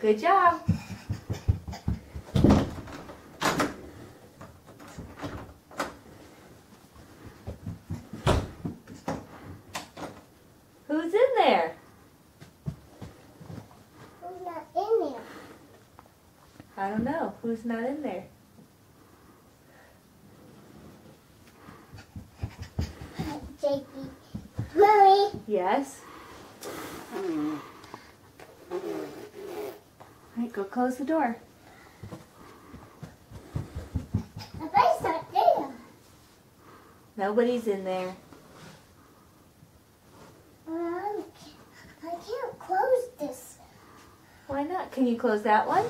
Good job. Who's in there? Who's not in there? I don't know. Who's not in there? Jakey. Mommy. Yes. All right, go close the door. Papa's not there. Nobody's in there. Um, I can't close this. Why not? Can you close that one?